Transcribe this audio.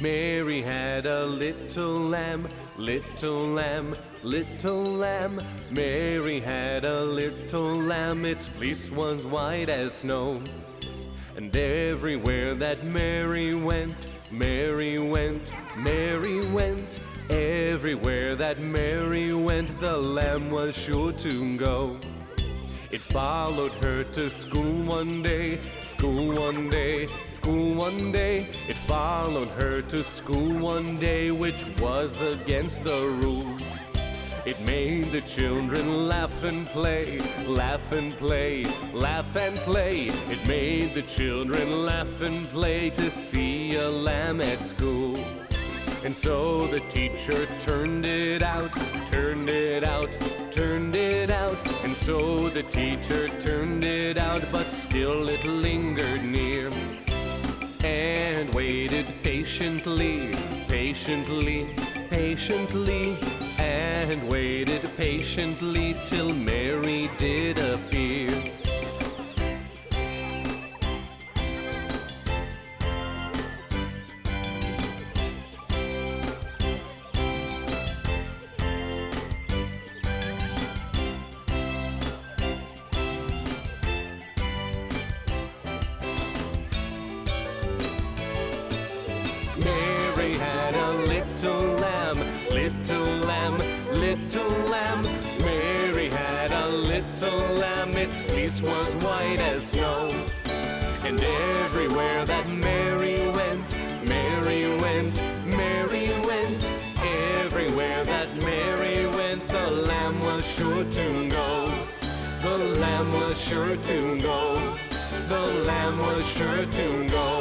Mary had a little lamb, little lamb, little lamb. Mary had a little lamb, its fleece was white as snow. And everywhere that Mary went, Mary went, Mary went. Everywhere that Mary went, the lamb was sure to go. It followed her to school one day, school one day, school one day. It followed her to school one day, which was against the rules. It made the children laugh and play, laugh and play, laugh and play. It made the children laugh and play to see a lamb at school. And so the teacher turned it out, turned it out, turned it out. And so the teacher turned it out, but still it lingered near. And waited patiently, patiently, patiently, and waited patiently till Mary did appear. Had a little lamb, little lamb, little lamb. Mary had a little lamb, its fleece was white as snow. And everywhere that Mary went, Mary went, Mary went. Everywhere that Mary went, the lamb was sure to go. The lamb was sure to go. The lamb was sure to go.